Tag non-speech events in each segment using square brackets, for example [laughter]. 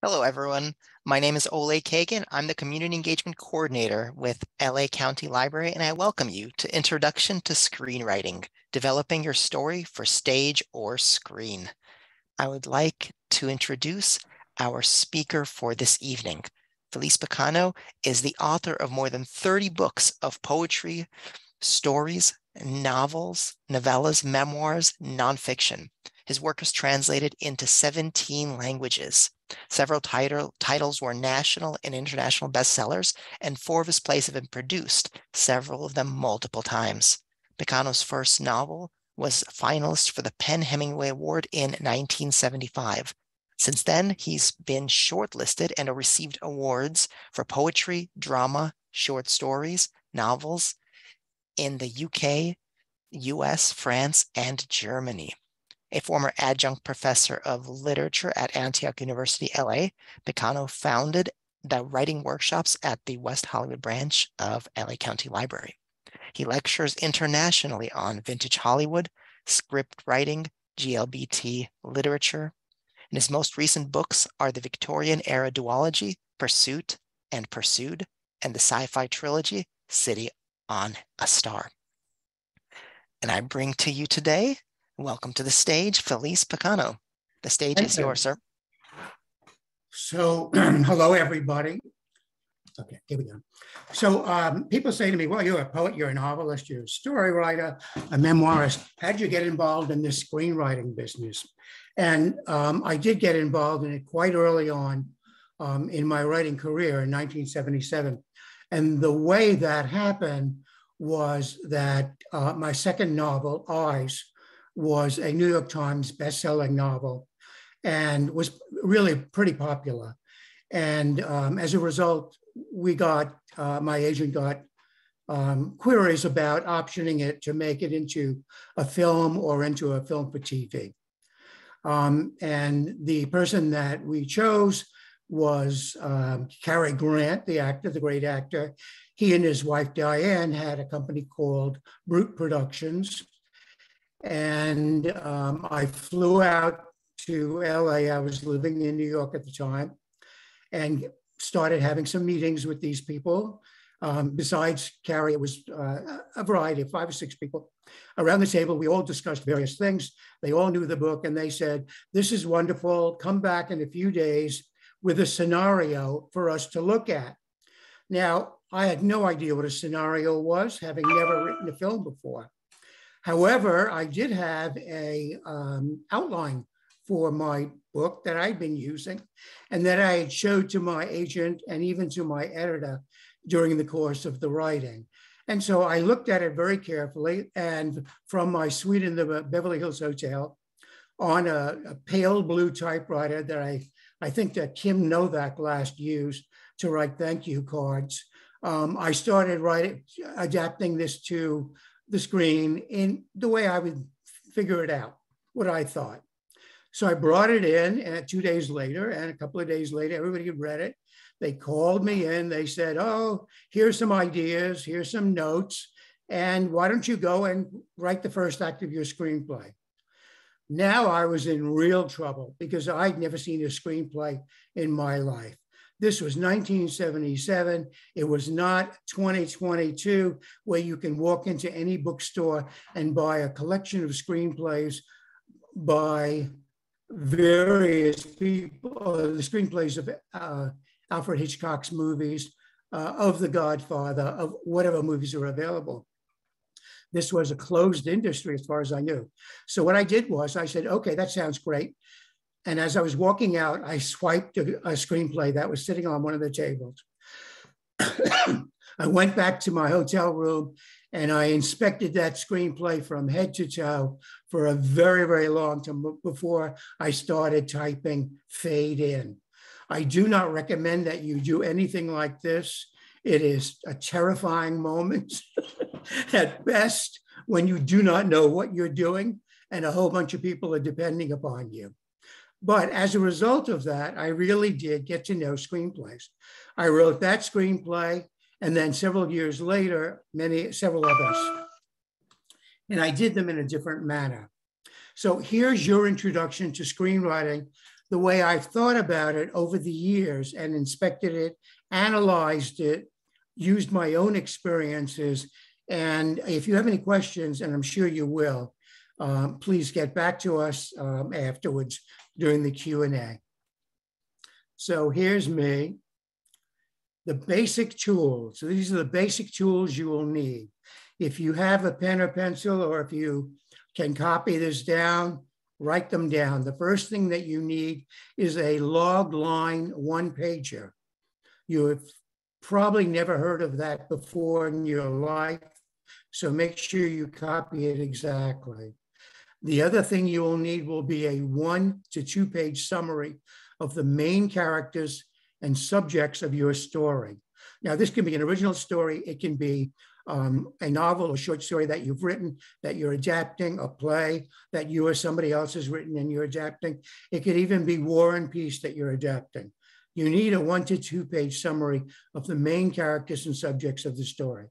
Hello, everyone. My name is Ole Kagan. I'm the Community Engagement Coordinator with LA County Library, and I welcome you to Introduction to Screenwriting, Developing Your Story for Stage or Screen. I would like to introduce our speaker for this evening. Felice Picano is the author of more than 30 books of poetry, stories, novels, novellas, memoirs, nonfiction. His work is translated into 17 languages. Several title, titles were national and international bestsellers, and four of his plays have been produced, several of them multiple times. Picano's first novel was finalist for the PEN Hemingway Award in 1975. Since then, he's been shortlisted and received awards for poetry, drama, short stories, novels in the UK, US, France, and Germany a former adjunct professor of literature at Antioch University, LA, Picano founded the writing workshops at the West Hollywood branch of LA County Library. He lectures internationally on vintage Hollywood, script writing, GLBT literature. And his most recent books are the Victorian era duology, Pursuit and Pursued, and the sci fi trilogy, City on a Star. And I bring to you today Welcome to the stage, Felice Picano. The stage Thank is you. yours, sir. So, [clears throat] hello, everybody. Okay, here we go. So, um, people say to me, well, you're a poet, you're a novelist, you're a story writer, a memoirist. How'd you get involved in this screenwriting business? And um, I did get involved in it quite early on um, in my writing career in 1977. And the way that happened was that uh, my second novel, Eyes, was a New York Times best-selling novel and was really pretty popular. And um, as a result, we got, uh, my agent got um, queries about optioning it to make it into a film or into a film for TV. Um, and the person that we chose was um, Cary Grant, the actor, the great actor. He and his wife Diane had a company called Brute Productions, and um, I flew out to LA. I was living in New York at the time and started having some meetings with these people. Um, besides Cary, it was uh, a variety of five or six people around the table. We all discussed various things. They all knew the book and they said, This is wonderful. Come back in a few days with a scenario for us to look at. Now, I had no idea what a scenario was, having never written a film before. However, I did have a um, outline for my book that I'd been using and that I had showed to my agent and even to my editor during the course of the writing. And so I looked at it very carefully and from my suite in the Beverly Hills Hotel on a, a pale blue typewriter that I, I think that Kim Novak last used to write thank you cards. Um, I started writing, adapting this to the screen in the way I would figure it out, what I thought. So I brought it in and two days later, and a couple of days later, everybody had read it. They called me in. They said, Oh, here's some ideas, here's some notes. And why don't you go and write the first act of your screenplay? Now I was in real trouble because I'd never seen a screenplay in my life. This was 1977. It was not 2022, where you can walk into any bookstore and buy a collection of screenplays by various people, uh, the screenplays of uh, Alfred Hitchcock's movies, uh, of The Godfather, of whatever movies are available. This was a closed industry as far as I knew. So what I did was I said, okay, that sounds great. And as I was walking out, I swiped a, a screenplay that was sitting on one of the tables. [coughs] I went back to my hotel room and I inspected that screenplay from head to toe for a very, very long time before I started typing fade in. I do not recommend that you do anything like this. It is a terrifying moment [laughs] at best when you do not know what you're doing and a whole bunch of people are depending upon you. But as a result of that, I really did get to know screenplays. I wrote that screenplay, and then several years later, many several others. And I did them in a different manner. So here's your introduction to screenwriting the way I've thought about it over the years and inspected it, analyzed it, used my own experiences. And if you have any questions, and I'm sure you will, um, please get back to us um, afterwards during the Q&A. So here's me. The basic tools. So these are the basic tools you will need. If you have a pen or pencil, or if you can copy this down, write them down. The first thing that you need is a log line one pager. You have probably never heard of that before in your life, so make sure you copy it exactly. The other thing you will need will be a one to two page summary of the main characters and subjects of your story. Now, this can be an original story. It can be um, a novel or short story that you've written, that you're adapting, a play that you or somebody else has written and you're adapting. It could even be War and Peace that you're adapting. You need a one to two page summary of the main characters and subjects of the story.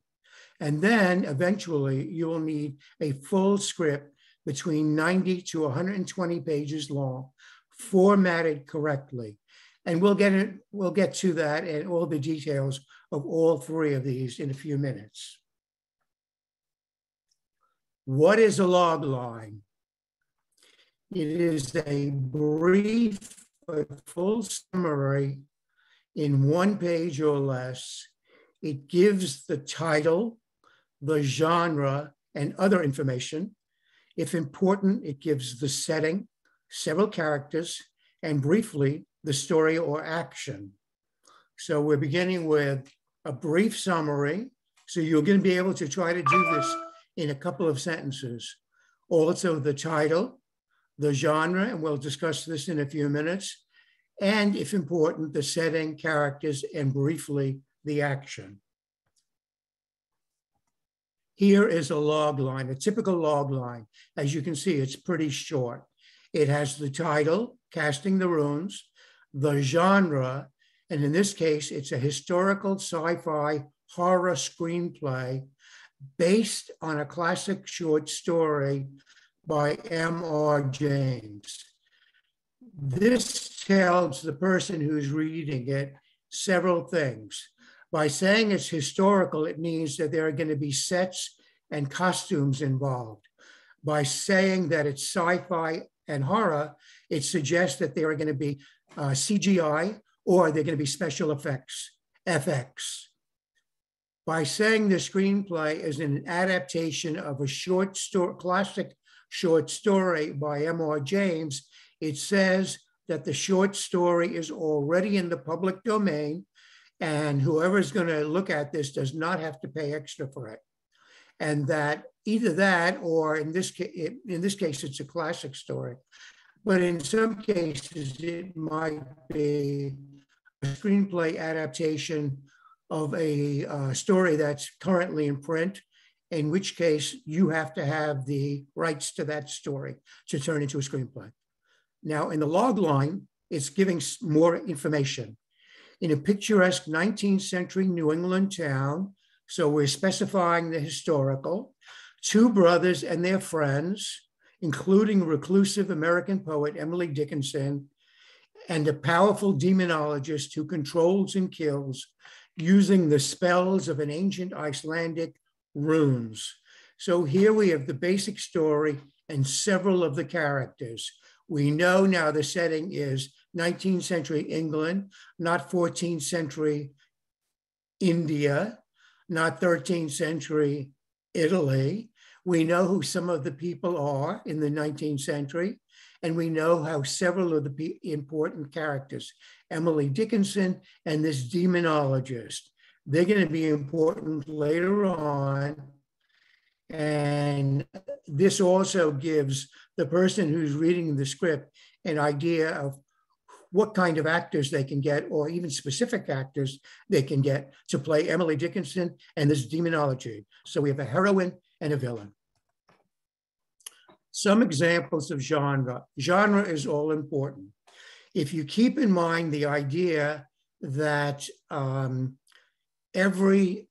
And then eventually you will need a full script between 90 to 120 pages long, formatted correctly. And we'll get it, we'll get to that and all the details of all three of these in a few minutes. What is a log line? It is a brief but full summary in one page or less. It gives the title, the genre, and other information. If important, it gives the setting, several characters, and briefly, the story or action. So we're beginning with a brief summary. So you're going to be able to try to do this in a couple of sentences. Also, the title, the genre, and we'll discuss this in a few minutes, and if important, the setting, characters, and briefly, the action. Here is a log line, a typical log line. As you can see, it's pretty short. It has the title, Casting the Runes, the genre, and in this case, it's a historical sci-fi horror screenplay based on a classic short story by M.R. James. This tells the person who's reading it several things. By saying it's historical, it means that there are going to be sets and costumes involved. By saying that it's sci fi and horror, it suggests that there are going to be uh, CGI or they're going to be special effects, FX by saying the screenplay is an adaptation of a short story, classic short story by M.R. James, it says that the short story is already in the public domain and whoever is going to look at this does not have to pay extra for it. And that either that or in this, case, in this case, it's a classic story. But in some cases, it might be a screenplay adaptation of a uh, story that's currently in print, in which case you have to have the rights to that story to turn into a screenplay. Now, in the log line, it's giving more information. In a picturesque 19th century New England town, so we're specifying the historical, two brothers and their friends, including reclusive American poet Emily Dickinson, and a powerful demonologist who controls and kills using the spells of an ancient Icelandic runes. So here we have the basic story and several of the characters. We know now the setting is 19th century England, not 14th century India, not 13th century Italy. We know who some of the people are in the 19th century, and we know how several of the important characters Emily Dickinson, and this demonologist. They're going to be important later on. And this also gives the person who's reading the script an idea of what kind of actors they can get, or even specific actors they can get to play Emily Dickinson and this demonology. So we have a heroine and a villain. Some examples of genre. Genre is all important if you keep in mind the idea that um, every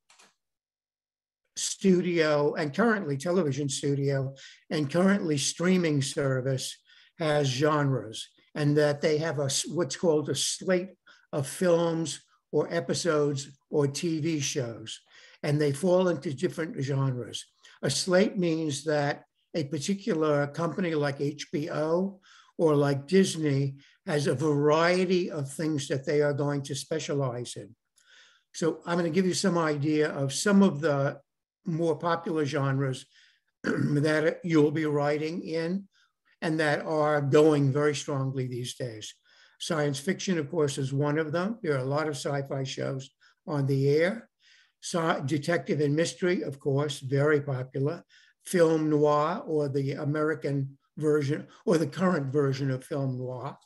studio and currently television studio and currently streaming service has genres. And that they have a what's called a slate of films or episodes or TV shows, and they fall into different genres. A slate means that a particular company like HBO or like Disney has a variety of things that they are going to specialize in. So I'm going to give you some idea of some of the more popular genres [clears throat] that you'll be writing in and that are going very strongly these days. Science fiction, of course, is one of them. There are a lot of sci-fi shows on the air. So, detective and mystery, of course, very popular. Film noir, or the American version, or the current version of film noir.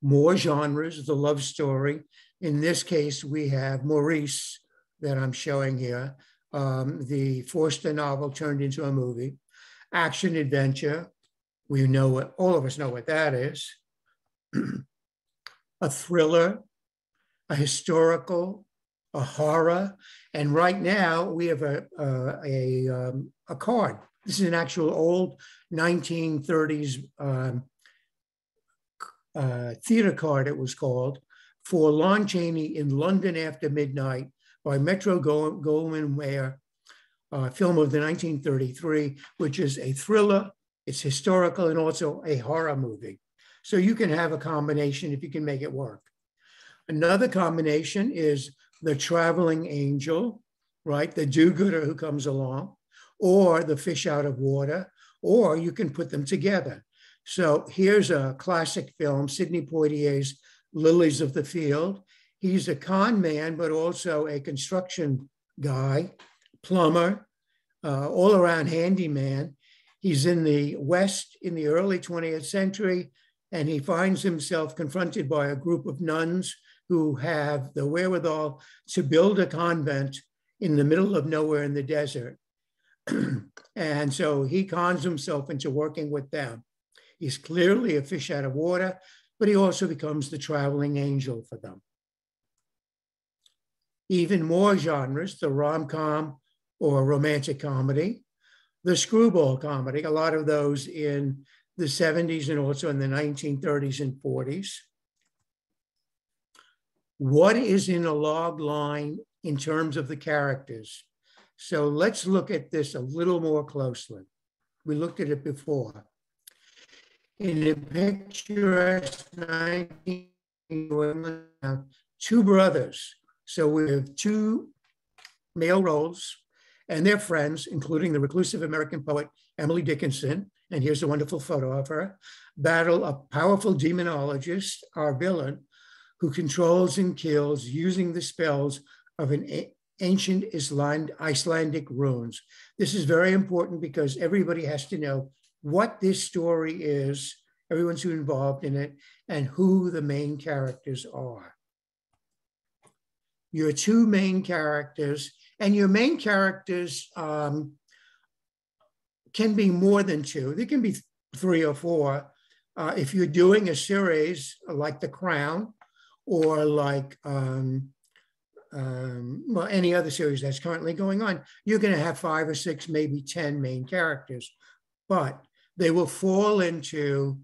More genres, the love story. In this case, we have Maurice, that I'm showing here, um, the Forster novel turned into a movie. Action adventure, we know what, all of us know what that is. [clears throat] a thriller, a historical, a horror, and right now we have a, a, a, um, a card. This is an actual old 1930s um, uh, theater card, it was called, for Lon Chaney in London After Midnight by Metro Goldwyn Mayer, uh, film of the 1933, which is a thriller, it's historical, and also a horror movie. So you can have a combination if you can make it work. Another combination is the traveling angel, right? The do-gooder who comes along, or the fish out of water, or you can put them together. So here's a classic film, Sidney Poitier's Lilies of the Field. He's a con man, but also a construction guy, plumber, uh, all around handyman. He's in the West in the early 20th century, and he finds himself confronted by a group of nuns who have the wherewithal to build a convent in the middle of nowhere in the desert. [clears throat] and so he cons himself into working with them. He's clearly a fish out of water, but he also becomes the traveling angel for them even more genres, the rom-com or romantic comedy, the screwball comedy, a lot of those in the 70s and also in the 1930s and 40s. What is in a log line in terms of the characters? So let's look at this a little more closely. We looked at it before. In the picturesque 19 two brothers so we have two male roles and their friends, including the reclusive American poet Emily Dickinson, and here's a wonderful photo of her, battle a powerful demonologist, our villain, who controls and kills using the spells of an ancient Iceland, Icelandic runes. This is very important because everybody has to know what this story is, everyone's who involved in it, and who the main characters are your two main characters, and your main characters um, can be more than two. They can be three or four. Uh, if you're doing a series like The Crown or like um, um, well, any other series that's currently going on, you're going to have five or six, maybe 10 main characters, but they will fall into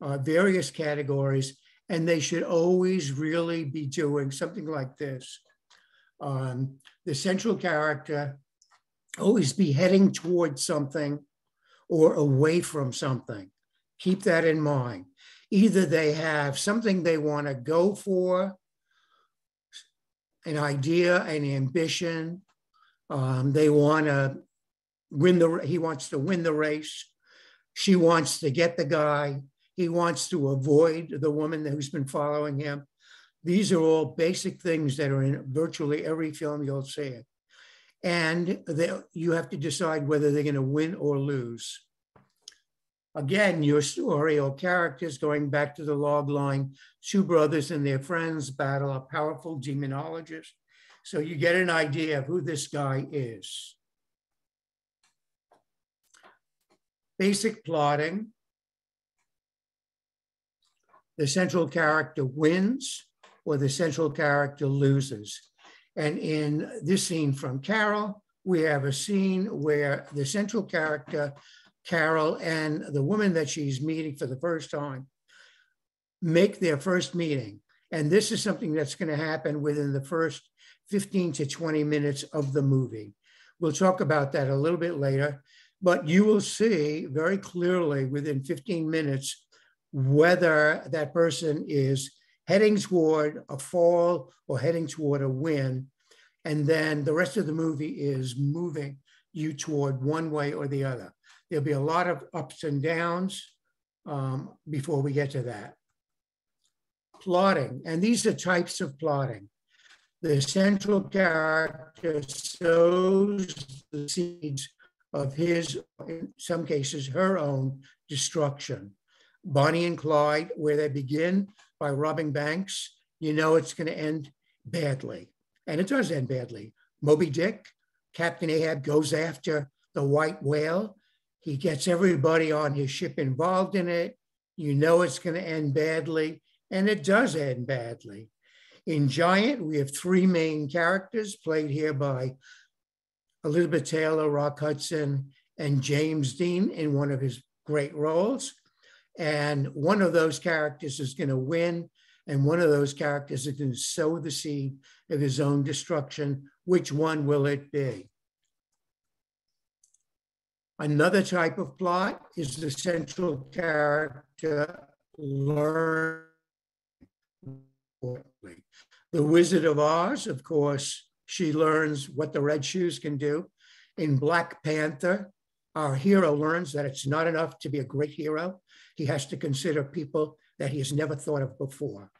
uh, various categories and they should always really be doing something like this um, the central character always be heading towards something or away from something. Keep that in mind. Either they have something they want to go for, an idea, an ambition. Um, they want to win the, he wants to win the race. She wants to get the guy. He wants to avoid the woman who's been following him. These are all basic things that are in virtually every film you'll see it. And they, you have to decide whether they're going to win or lose. Again, your story or characters going back to the log line, two brothers and their friends battle a powerful demonologist. So you get an idea of who this guy is. Basic plotting. The central character wins or the central character loses. And in this scene from Carol, we have a scene where the central character Carol and the woman that she's meeting for the first time make their first meeting. And this is something that's going to happen within the first 15 to 20 minutes of the movie. We'll talk about that a little bit later, but you will see very clearly within 15 minutes whether that person is heading toward a fall or heading toward a win. And then the rest of the movie is moving you toward one way or the other. There'll be a lot of ups and downs um, before we get to that. Plotting, and these are types of plotting. The central character sows the seeds of his, in some cases, her own destruction. Bonnie and Clyde, where they begin by robbing banks, you know it's going to end badly. And it does end badly. Moby Dick, Captain Ahab goes after the white whale. He gets everybody on his ship involved in it. You know it's going to end badly, and it does end badly. In Giant, we have three main characters played here by Elizabeth Taylor, Rock Hudson, and James Dean in one of his great roles. And one of those characters is going to win, and one of those characters is going to sow the seed of his own destruction. Which one will it be? Another type of plot is the central character learn. The Wizard of Oz, of course, she learns what the red shoes can do. In Black Panther, our hero learns that it's not enough to be a great hero. He has to consider people that he has never thought of before.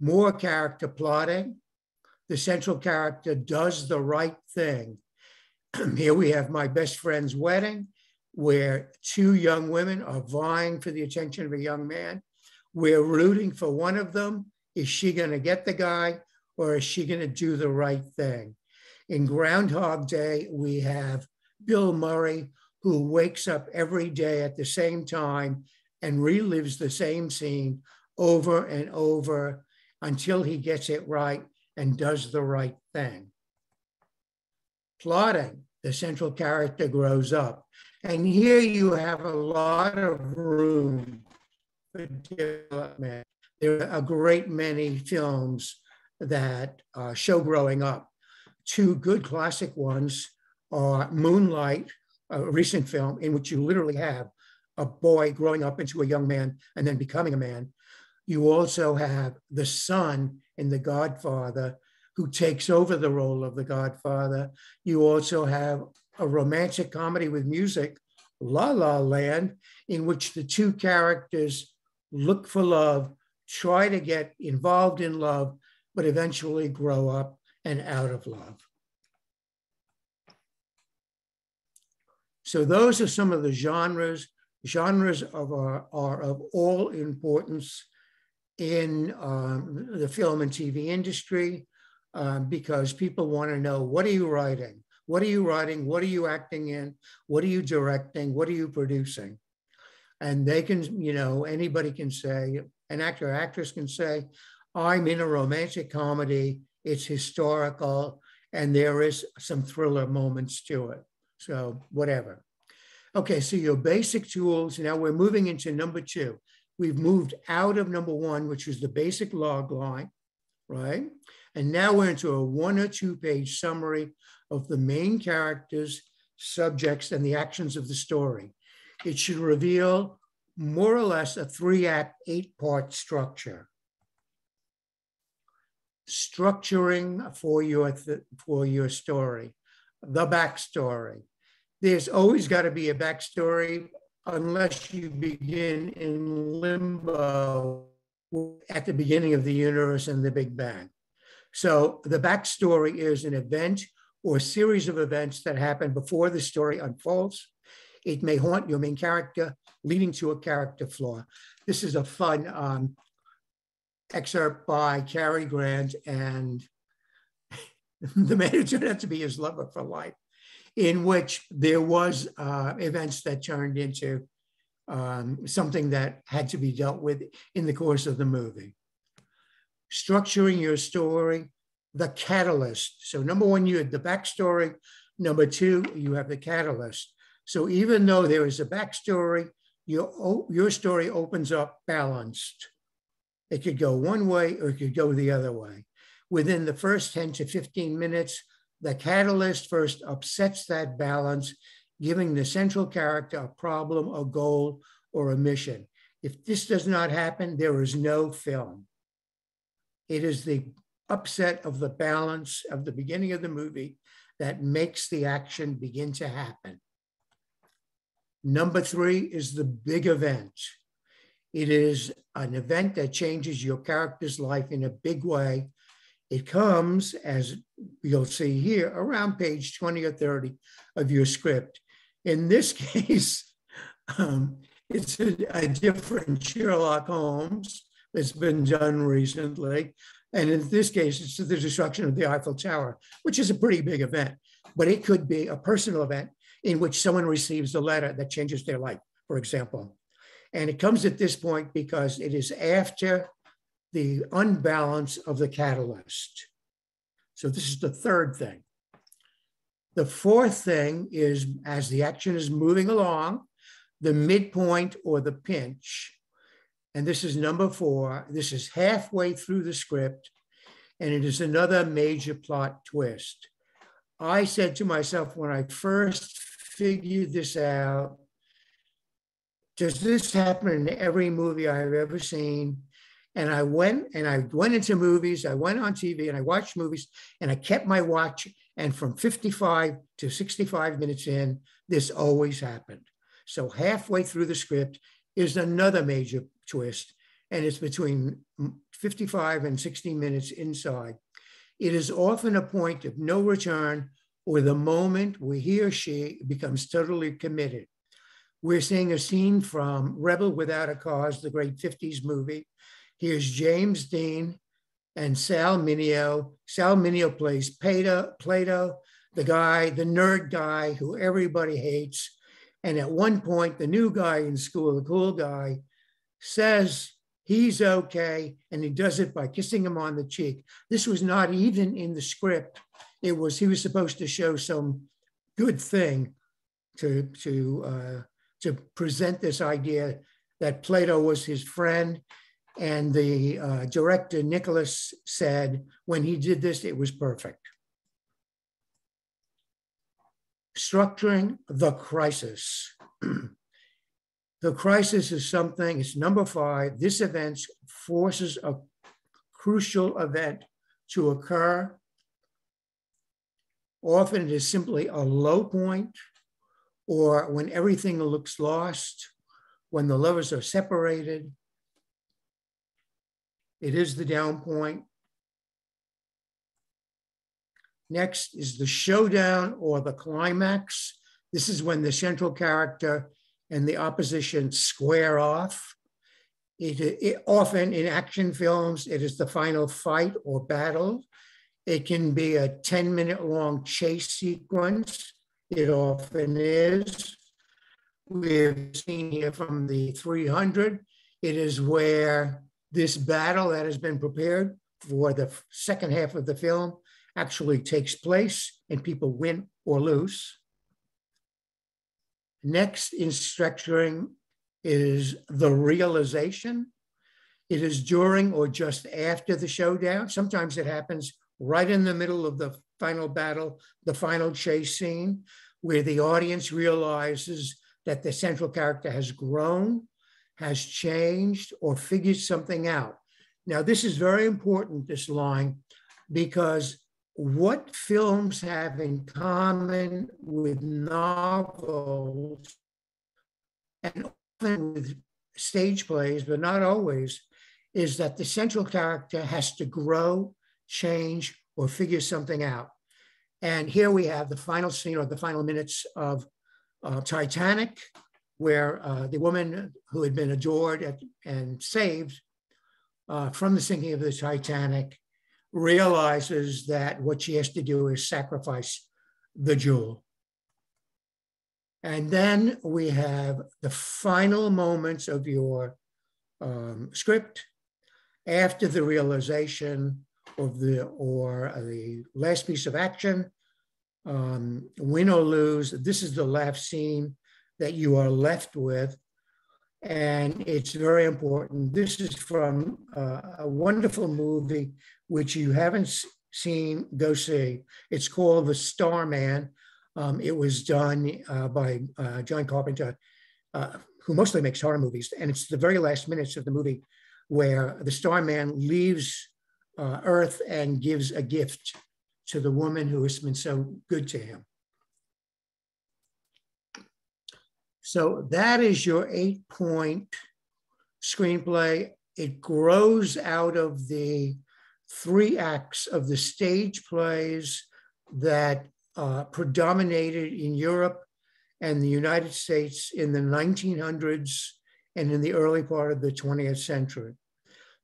More character plotting. The central character does the right thing. [clears throat] Here we have my best friend's wedding, where two young women are vying for the attention of a young man. We're rooting for one of them. Is she going to get the guy or is she going to do the right thing? In Groundhog Day, we have Bill Murray, who wakes up every day at the same time and relives the same scene over and over until he gets it right and does the right thing. Plotting, the central character grows up. And here you have a lot of room for development. There are a great many films that uh, show growing up. Two good classic ones are Moonlight a recent film in which you literally have a boy growing up into a young man and then becoming a man. You also have the son in The Godfather who takes over the role of the Godfather. You also have a romantic comedy with music, La La Land, in which the two characters look for love, try to get involved in love, but eventually grow up and out of love. So those are some of the genres. Genres of are, are of all importance in um, the film and TV industry um, because people want to know what are you writing? What are you writing? What are you acting in? What are you directing? What are you producing? And they can, you know, anybody can say, an actor, or actress can say, I'm in a romantic comedy, it's historical, and there is some thriller moments to it. So whatever. Okay, so your basic tools, now we're moving into number two. We've moved out of number one, which is the basic log line, right? And now we're into a one or two page summary of the main characters, subjects, and the actions of the story. It should reveal more or less a three act, eight part structure. Structuring for your, for your story, the backstory, there's always got to be a backstory unless you begin in limbo at the beginning of the universe and the Big Bang. So the backstory is an event or series of events that happen before the story unfolds. It may haunt your main character, leading to a character flaw. This is a fun um, excerpt by Cary Grant, and [laughs] the man who turned out to be his lover for life in which there was uh, events that turned into um, something that had to be dealt with in the course of the movie. Structuring your story, the catalyst. So number one, you had the backstory. Number two, you have the catalyst. So even though there is a backstory, your, your story opens up balanced. It could go one way or it could go the other way. Within the first 10 to 15 minutes, the catalyst first upsets that balance, giving the central character a problem, a goal, or a mission. If this does not happen, there is no film. It is the upset of the balance of the beginning of the movie that makes the action begin to happen. Number three is the big event. It is an event that changes your character's life in a big way. It comes, as you'll see here, around page 20 or 30 of your script. In this [laughs] case, um, it's a, a different Sherlock Holmes that's been done recently. And in this case, it's the destruction of the Eiffel Tower, which is a pretty big event, but it could be a personal event in which someone receives a letter that changes their life, for example. And it comes at this point because it is after the unbalance of the catalyst. So this is the third thing. The fourth thing is as the action is moving along, the midpoint or the pinch, and this is number four, this is halfway through the script, and it is another major plot twist. I said to myself when I first figured this out. Does this happen in every movie I've ever seen? And I went and I went into movies, I went on TV and I watched movies and I kept my watch. And from 55 to 65 minutes in, this always happened. So halfway through the script is another major twist. And it's between 55 and 60 minutes inside. It is often a point of no return or the moment where he or she becomes totally committed. We're seeing a scene from Rebel Without a Cause, the great 50s movie. Here's James Dean and Sal Mineo. Sal Mineo plays Plato, Plato, the guy, the nerd guy who everybody hates. And at one point, the new guy in school, the cool guy, says he's okay. And he does it by kissing him on the cheek. This was not even in the script it was he was supposed to show some good thing to to uh, to present this idea that Plato was his friend. And the uh, director Nicholas said when he did this, it was perfect. Structuring the crisis. [clears throat] the crisis is something, it's number five. This event forces a crucial event to occur Often it is simply a low point or when everything looks lost, when the lovers are separated. It is the down point. Next is the showdown or the climax. This is when the central character and the opposition square off. It, it, often in action films, it is the final fight or battle. It can be a 10 minute long chase sequence. It often is. We've seen here from the 300, it is where this battle that has been prepared for the second half of the film actually takes place and people win or lose. Next in structuring is the realization. It is during or just after the showdown. Sometimes it happens right in the middle of the final battle, the final chase scene, where the audience realizes that the central character has grown, has changed, or figured something out. Now, this is very important, this line, because what films have in common with novels and often with stage plays, but not always, is that the central character has to grow change, or figure something out. And here we have the final scene or the final minutes of uh, Titanic, where uh, the woman who had been adored at, and saved uh, from the sinking of the Titanic realizes that what she has to do is sacrifice the jewel. And then we have the final moments of your um, script after the realization of the or the last piece of action um, win or lose, this is the last scene that you are left with. And it's very important. This is from uh, a wonderful movie, which you haven't seen, go see. It's called The Starman. Um, it was done uh, by uh, John Carpenter, uh, who mostly makes horror movies. And it's the very last minutes of the movie where the Starman leaves uh, Earth and gives a gift to the woman who has been so good to him. So that is your eight point screenplay. It grows out of the three acts of the stage plays that uh, predominated in Europe and the United States in the 1900s and in the early part of the 20th century.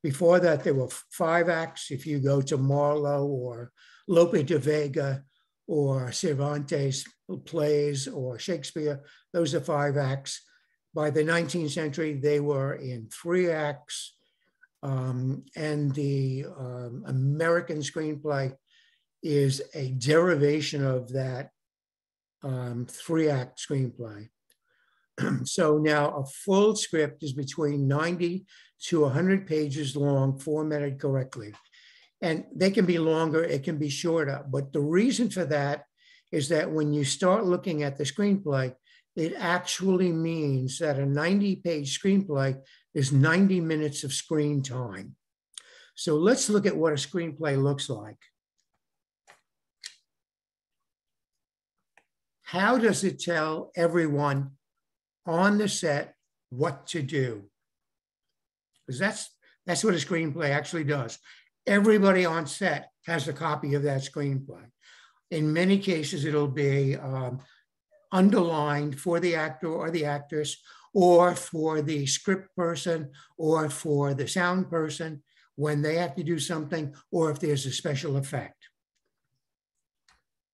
Before that, there were five acts. If you go to Marlowe or Lope de Vega or Cervantes plays or Shakespeare, those are five acts. By the 19th century, they were in three acts. Um, and the um, American screenplay is a derivation of that um, three act screenplay. [clears throat] so now a full script is between 90 to 100 pages long, formatted correctly. And they can be longer, it can be shorter. But the reason for that is that when you start looking at the screenplay, it actually means that a 90 page screenplay is 90 minutes of screen time. So let's look at what a screenplay looks like. How does it tell everyone on the set what to do. Because that's that's what a screenplay actually does. Everybody on set has a copy of that screenplay. In many cases, it'll be um, underlined for the actor or the actress, or for the script person, or for the sound person when they have to do something, or if there's a special effect.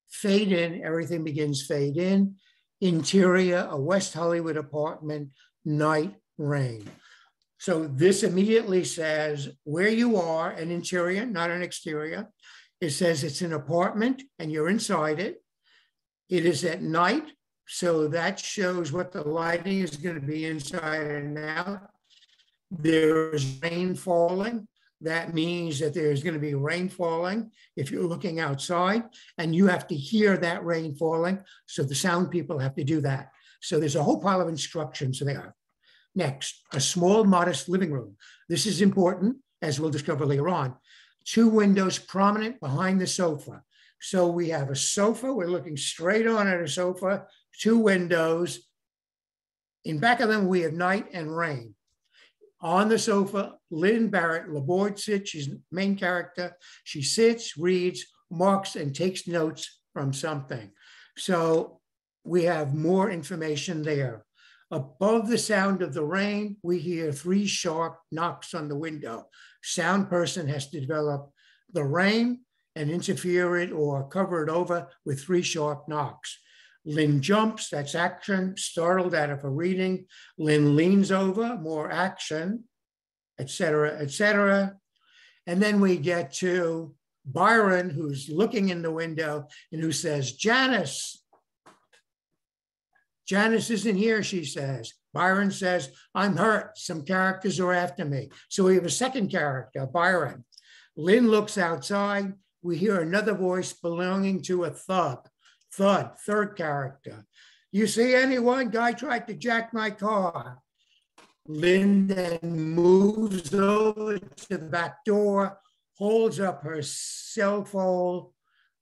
Fade in, everything begins fade in. Interior, a West Hollywood apartment, night, rain. So this immediately says where you are, an interior, not an exterior. It says it's an apartment and you're inside it. It is at night, so that shows what the lighting is going to be inside and out. There's rain falling that means that there's going to be rain falling if you're looking outside, and you have to hear that rain falling. So the sound people have to do that. So there's a whole pile of instructions there. Next, a small, modest living room. This is important, as we'll discover later on. Two windows prominent behind the sofa. So we have a sofa, we're looking straight on at a sofa, two windows. In back of them, we have night and rain on the sofa, Lynn Barrett Laborde sits, she's main character. She sits, reads, marks, and takes notes from something. So we have more information there. Above the sound of the rain, we hear three sharp knocks on the window. Sound person has to develop the rain and interfere it or cover it over with three sharp knocks. Lynn jumps, that's action, startled out of a reading. Lynn leans over, more action, etc., etc. And then we get to Byron, who's looking in the window and who says, Janice. Janice isn't here, she says. Byron says, I'm hurt. Some characters are after me. So we have a second character, Byron. Lynn looks outside. We hear another voice belonging to a thug. Thud, third character. You see anyone? Guy tried to jack my car. Lynn then moves over to the back door, holds up her cell phone,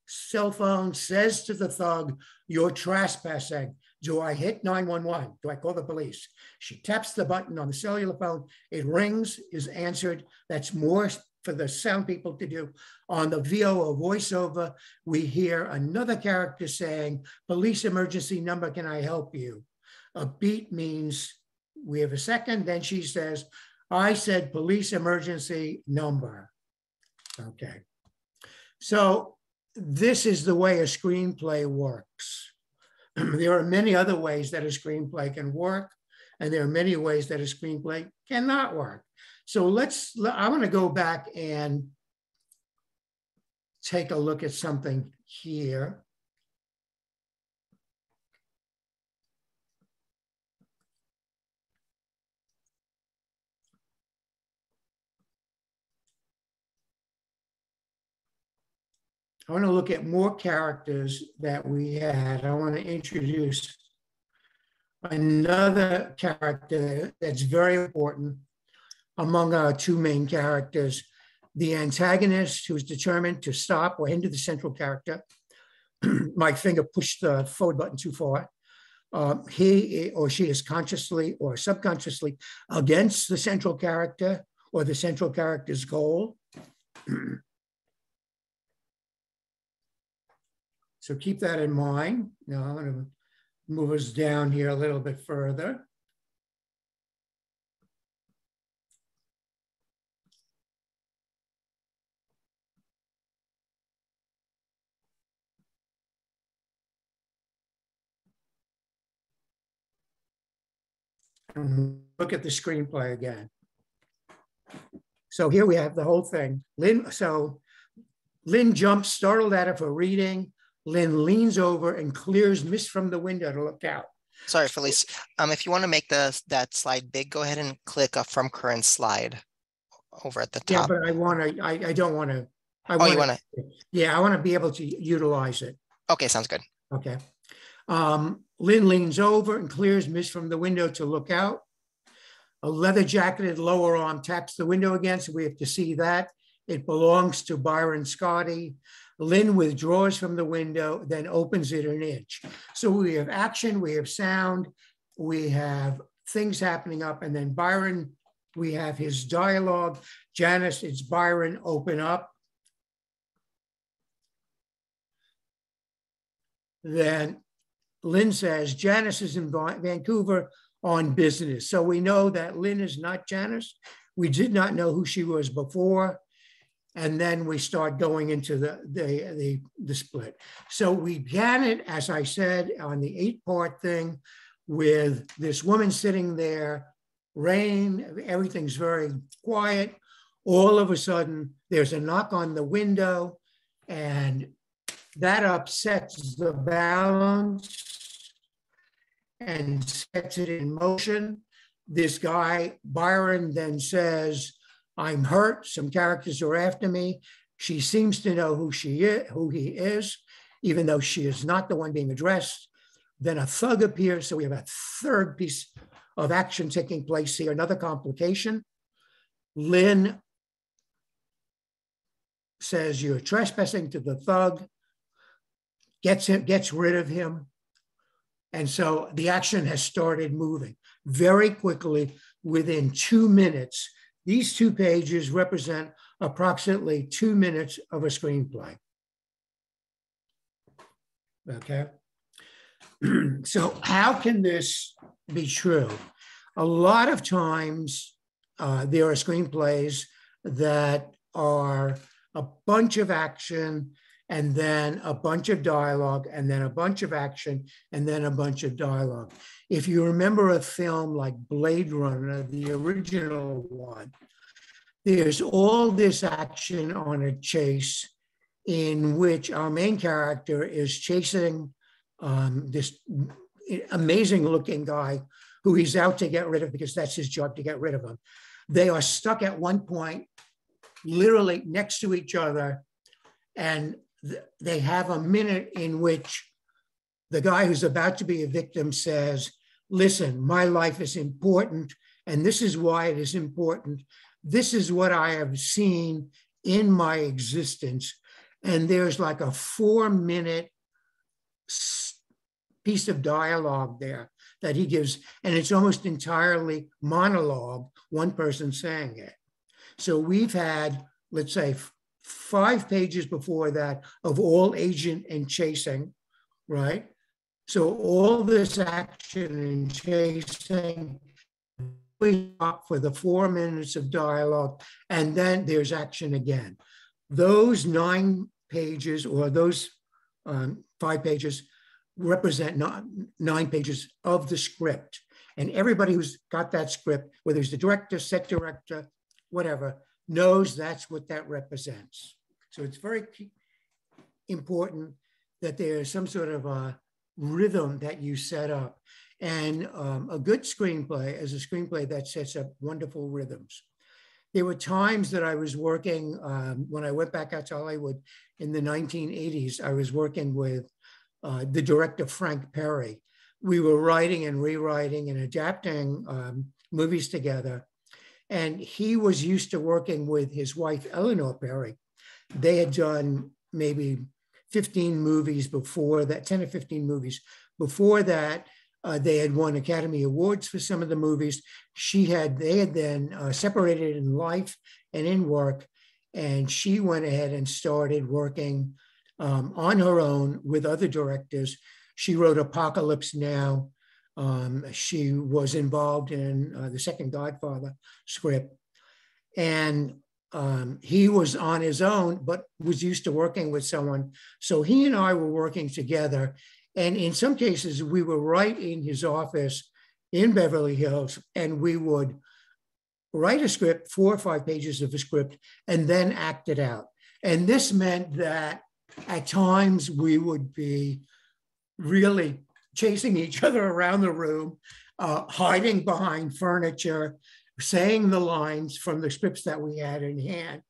cell phone, says to the thug, You're trespassing. Do I hit 911? Do I call the police? She taps the button on the cellular phone. It rings, is answered. That's more for the sound people to do. On the VO voiceover, we hear another character saying, police emergency number, can I help you? A beat means we have a second, then she says, I said police emergency number. Okay. So this is the way a screenplay works. [clears throat] there are many other ways that a screenplay can work, and there are many ways that a screenplay cannot work. So let's, I want to go back and take a look at something here. I want to look at more characters that we had. I want to introduce another character that's very important among our two main characters. The antagonist who's determined to stop or hinder the central character. [clears throat] My finger pushed the forward button too far. Um, he or she is consciously or subconsciously against the central character or the central character's goal. [clears throat] so keep that in mind. Now I'm going to move us down here a little bit further. look at the screenplay again. So here we have the whole thing. Lynn, so Lynn jumps, startled out of her reading. Lynn leans over and clears mist from the window to look out. Sorry, Felice. Um, if you want to make the that slide big, go ahead and click a from current slide over at the top. Yeah, but I want to. I, I don't want to. I oh, wanna, you want to? Yeah, I want to be able to utilize it. Okay, sounds good. Okay. Um, Lynn leans over and clears mist from the window to look out. A leather jacketed lower arm taps the window again, so we have to see that. It belongs to Byron Scotty. Lynn withdraws from the window, then opens it an inch. So we have action, we have sound, we have things happening up, and then Byron, we have his dialogue. Janice, it's Byron, open up. Then Lynn says, Janice is in Vancouver on business. So we know that Lynn is not Janice. We did not know who she was before. And then we start going into the, the, the, the split. So we began it, as I said, on the eight part thing with this woman sitting there, rain, everything's very quiet. All of a sudden, there's a knock on the window, and that upsets the balance and sets it in motion. This guy, Byron, then says, I'm hurt. Some characters are after me. She seems to know who she is, who he is, even though she is not the one being addressed. Then a thug appears. So we have a third piece of action taking place here, another complication. Lynn says you're trespassing to the thug, gets him, gets rid of him, and so the action has started moving very quickly within two minutes. These two pages represent approximately two minutes of a screenplay. Okay. [clears throat] so, how can this be true? A lot of times, uh, there are screenplays that are a bunch of action and then a bunch of dialogue, and then a bunch of action, and then a bunch of dialogue. If you remember a film like Blade Runner, the original one, there's all this action on a chase in which our main character is chasing um, this amazing looking guy who he's out to get rid of because that's his job to get rid of him. They are stuck at one point, literally next to each other, and they have a minute in which the guy who's about to be a victim says, Listen, my life is important, and this is why it is important. This is what I have seen in my existence. And there's like a four minute piece of dialogue there that he gives, and it's almost entirely monologue, one person saying it. So we've had, let's say, five pages before that of all agent and chasing, right? So all this action and chasing, we stop for the four minutes of dialogue, and then there's action again. Those nine pages or those um, five pages represent nine pages of the script. And everybody who's got that script, whether it's the director, set director, whatever, knows that's what that represents. So it's very important that there's some sort of a rhythm that you set up. And um, a good screenplay is a screenplay that sets up wonderful rhythms. there were times that I was working um, when I went back out to Hollywood in the 1980s. I was working with uh, the director Frank Perry. We were writing and rewriting and adapting um, movies together. And he was used to working with his wife, Eleanor Perry. They had done maybe 15 movies before that, 10 or 15 movies. Before that, uh, they had won Academy Awards for some of the movies. She had, they had then uh, separated in life and in work. And she went ahead and started working um, on her own with other directors. She wrote Apocalypse Now. Um, she was involved in uh, the second Godfather script. And um, he was on his own, but was used to working with someone. So he and I were working together. And in some cases, we were right in his office in Beverly Hills, and we would write a script, four or five pages of a script, and then act it out. And this meant that at times we would be really chasing each [laughs] other around the room, uh, hiding behind furniture, saying the lines from the scripts that we had in hand,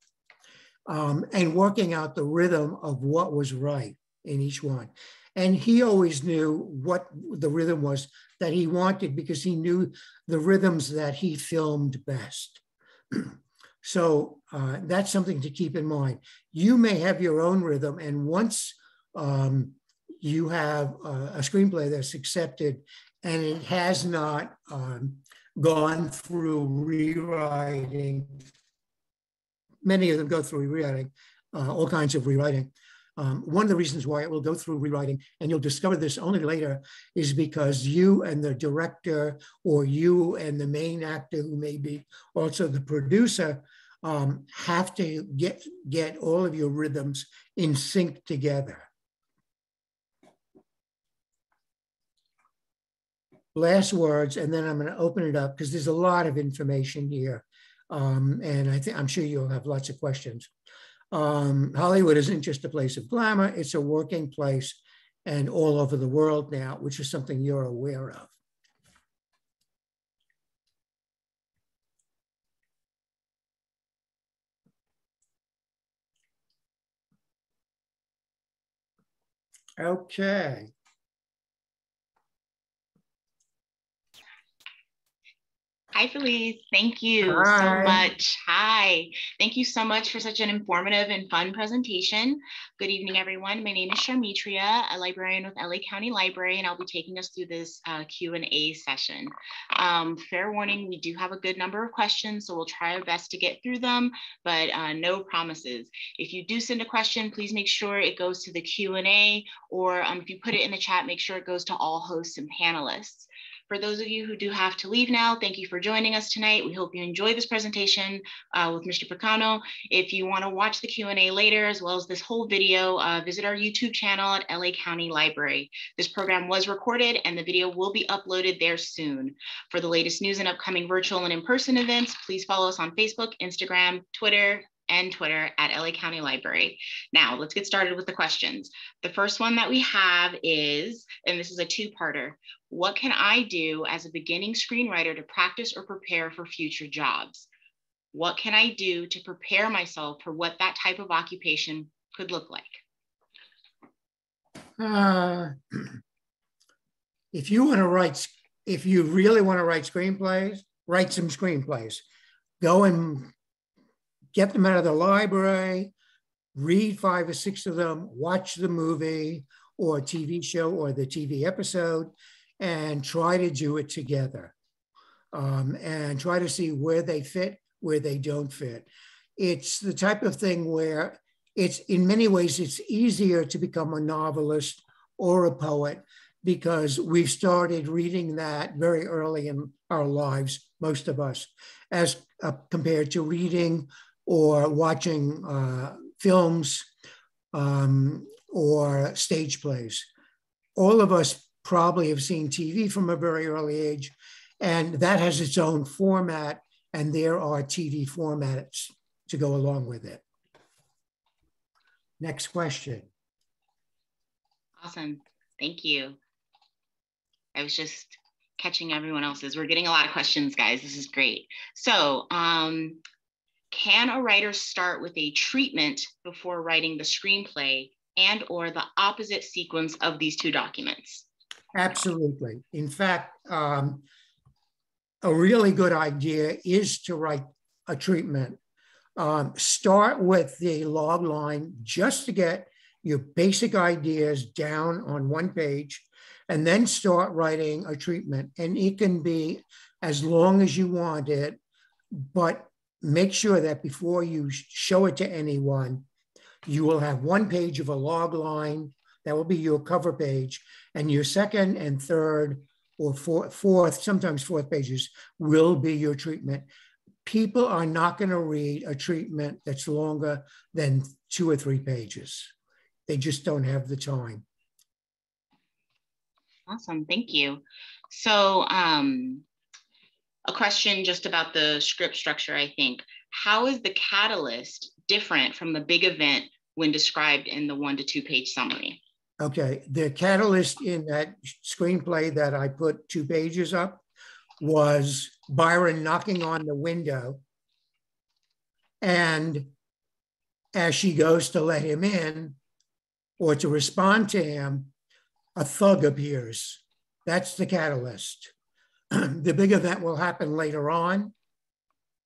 um, and working out the rhythm of what was right in each one. And he always knew what the rhythm was that he wanted because he knew the rhythms that he filmed best. [clears throat] so uh, that's something to keep in mind. You may have your own rhythm, and once um, you have a screenplay that's accepted and it has not um, gone through rewriting. Many of them go through rewriting, uh, all kinds of rewriting. Um, one of the reasons why it will go through rewriting, and you'll discover this only later, is because you and the director, or you and the main actor, who may be also the producer, um, have to get get all of your rhythms in sync together. Last words, and then I'm going to open it up because there's a lot of information here. Um, and I think I'm sure you'll have lots of questions. Um, Hollywood isn't just a place of glamour, it's a working place and all over the world now, which is something you're aware of. Okay. Hi, Felice. Thank you Hi. so much. Hi. Thank you so much for such an informative and fun presentation. Good evening, everyone. My name is Sharmitria, a librarian with LA County Library, and I'll be taking us through this uh, Q&A session. Um, fair warning, we do have a good number of questions, so we'll try our best to get through them, but uh, no promises. If you do send a question, please make sure it goes to the Q&A, or um, if you put it in the chat, make sure it goes to all hosts and panelists. For those of you who do have to leave now, thank you for joining us tonight. We hope you enjoy this presentation uh, with Mr. Picano. If you wanna watch the Q&A later, as well as this whole video, uh, visit our YouTube channel at LA County Library. This program was recorded and the video will be uploaded there soon. For the latest news and upcoming virtual and in-person events, please follow us on Facebook, Instagram, Twitter, and Twitter at LA County Library. Now, let's get started with the questions. The first one that we have is, and this is a two-parter, what can I do as a beginning screenwriter to practice or prepare for future jobs? What can I do to prepare myself for what that type of occupation could look like? Uh, if you want to write, if you really want to write screenplays, write some screenplays. Go and get them out of the library, read five or six of them, watch the movie or TV show or the TV episode, and try to do it together um, and try to see where they fit, where they don't fit. It's the type of thing where it's in many ways it's easier to become a novelist or a poet because we've started reading that very early in our lives, most of us, as uh, compared to reading or watching uh, films um, or stage plays. All of us probably have seen TV from a very early age, and that has its own format, and there are TV formats to go along with it. Next question. Awesome. Thank you. I was just catching everyone else's. We're getting a lot of questions, guys. This is great. So um, can a writer start with a treatment before writing the screenplay and or the opposite sequence of these two documents? Absolutely. In fact, um, a really good idea is to write a treatment. Um, start with the log line just to get your basic ideas down on one page, and then start writing a treatment. And it can be as long as you want it, but make sure that before you show it to anyone, you will have one page of a log line. That will be your cover page. And your second and third or fourth, fourth sometimes fourth pages will be your treatment. People are not going to read a treatment that's longer than two or three pages. They just don't have the time. Awesome, thank you. So um, a question just about the script structure, I think. How is the catalyst different from the big event when described in the one to two page summary? Okay, the catalyst in that screenplay that I put two pages up was Byron knocking on the window. And as she goes to let him in or to respond to him, a thug appears. That's the catalyst. [clears throat] the big event will happen later on,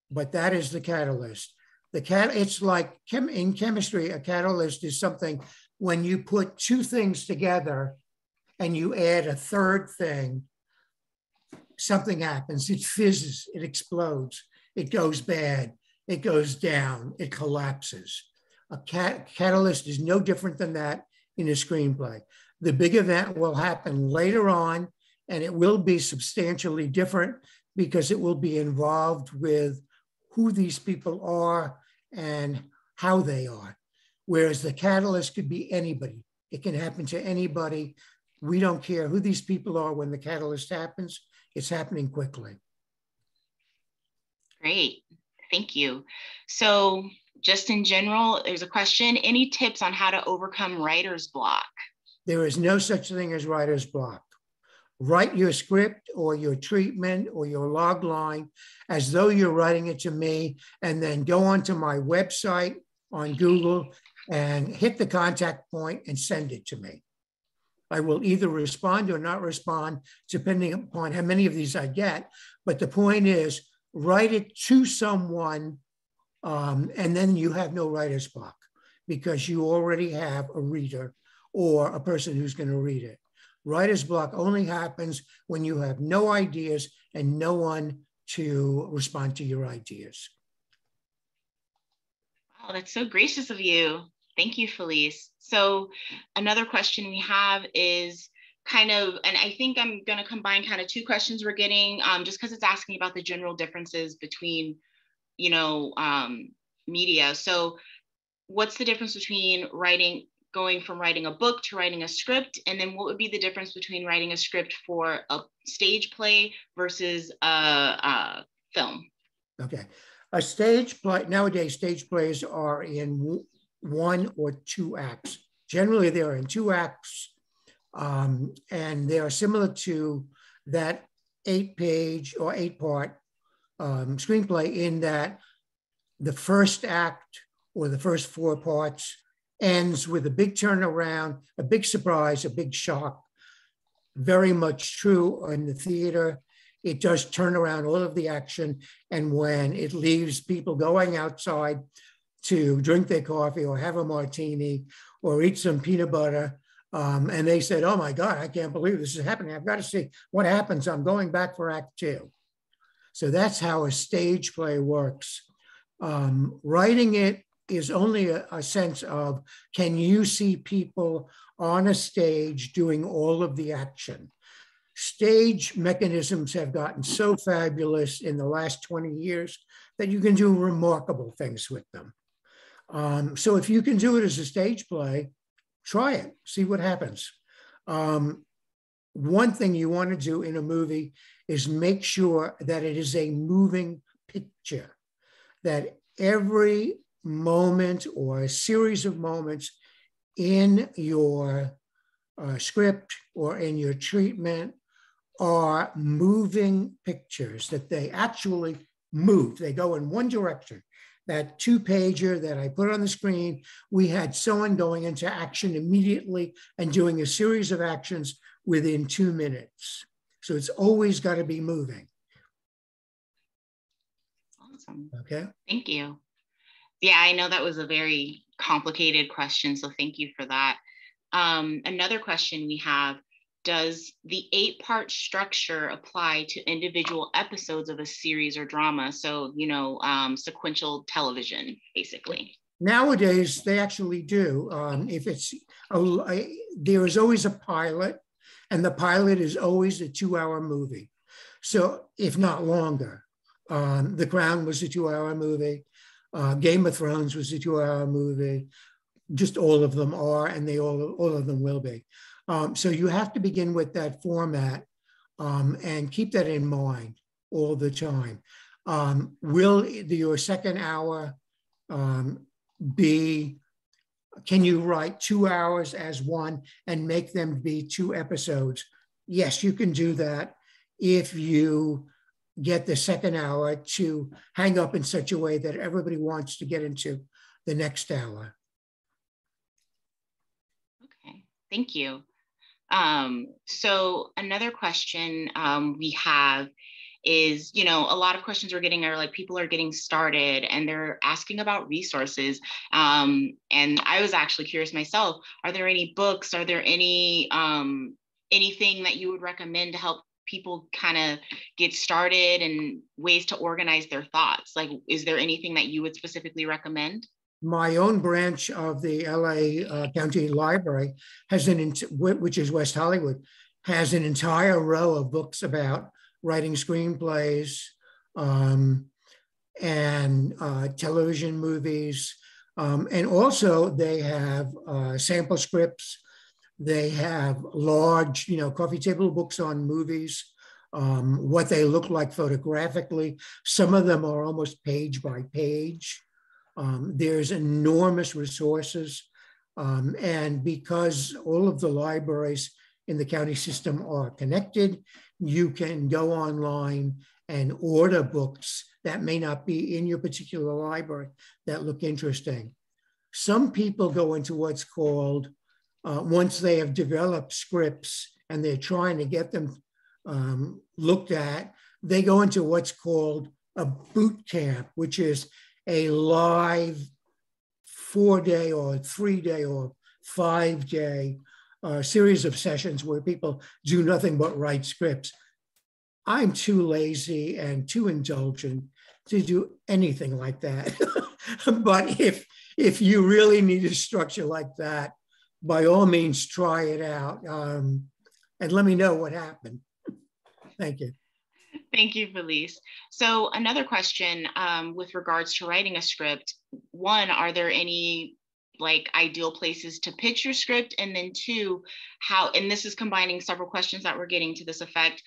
but that is the catalyst. The cat, it's like chem, in chemistry, a catalyst is something when you put two things together and you add a third thing, something happens. It fizzes, it explodes, it goes bad, it goes down, it collapses. A cat, catalyst is no different than that in a screenplay. The big event will happen later on and it will be substantially different because it will be involved with who these people are and how they are. Whereas the catalyst could be anybody, it can happen to anybody. We don't care who these people are when the catalyst happens, it's happening quickly. Great, thank you. So, just in general, there's a question any tips on how to overcome writer's block? There is no such thing as writer's block write your script or your treatment or your log line as though you're writing it to me, and then go onto my website on Google and hit the contact point and send it to me. I will either respond or not respond, depending upon how many of these I get. But the point is, write it to someone, um, and then you have no writer's block because you already have a reader or a person who's going to read it. Writer's block only happens when you have no ideas and no one to respond to your ideas. Wow, that's so gracious of you. Thank you, Felice. So, another question we have is kind of, and I think I'm going to combine kind of two questions we're getting, um, just because it's asking about the general differences between, you know, um, media. So, what's the difference between writing going from writing a book to writing a script? And then what would be the difference between writing a script for a stage play versus a, a film? Okay. A stage play, nowadays, stage plays are in one or two acts. Generally, they are in two acts, um, and they are similar to that eight page or eight part um, screenplay in that the first act or the first four parts ends with a big turnaround, a big surprise, a big shock. Very much true in the theater. It does turn around all of the action. And when it leaves people going outside to drink their coffee or have a martini or eat some peanut butter, um, and they said, Oh my God, I can't believe this is happening. I've got to see what happens. I'm going back for act two. So that's how a stage play works. Um, writing it is only a, a, sense of can you see people on a stage doing all of the action? Stage mechanisms have gotten so fabulous in the last 20 years that you can do remarkable things with them. Um, so if you can do it as a stage play, try it, see what happens. Um, one thing you want to do in a movie is make sure that it is a moving picture, that every moment or a series of moments in your uh, script or in your treatment are moving pictures that they actually move. They go in one direction. that two pager that I put on the screen, we had someone going into action immediately and doing a series of actions within two minutes. So it's always got to be moving. Awesome. Okay. Thank you. Yeah, I know that was a very complicated question. So thank you for that. Um, another question we have does the eight part structure apply to individual episodes of a series or drama? So, you know, um, sequential television, basically. Nowadays, they actually do. Um, if it's, a, a, there is always a pilot, and the pilot is always a two hour movie. So, if not longer, um, The Crown was a two hour movie, uh, Game of Thrones was a two hour movie. Just all of them are, and they all, all of them will be. Um, so you have to begin with that format um, and keep that in mind all the time. Um, will the, your second hour um, be, can you write two hours as one and make them be two episodes? Yes, you can do that if you get the second hour to hang up in such a way that everybody wants to get into the next hour. Okay, thank you. Um, so another question um, we have is, you know, a lot of questions we're getting are like people are getting started and they're asking about resources. Um, and I was actually curious myself, are there any books, are there any um, anything that you would recommend to help people kind of get started and ways to organize their thoughts? Like, is there anything that you would specifically recommend? my own branch of the LA uh, County Library has an, which is West Hollywood, has an entire row of books about writing screenplays um, and uh, television movies. Um, and also they have uh, sample scripts. They have large, you know, coffee table books on movies, um, what they look like photographically. Some of them are almost page by page. Um, there's enormous resources. Um, and because all of the libraries in the county system are connected, you can go online and order books that may not be in your particular library that look interesting. Some people go into what's called, uh, once they have developed scripts and they're trying to get them um, looked at, they go into what's called a boot camp, which is a live four day or three day or five day uh, series of sessions where people do nothing but write scripts. I'm too lazy and too indulgent to do anything like that. [laughs] but if if you really need a structure like that, by all means, try it out um, and let me know what happened. Thank you. Thank you, Felice. So another question um, with regards to writing a script. One, are there any like ideal places to pitch your script? And then two, how, and this is combining several questions that we're getting to this effect.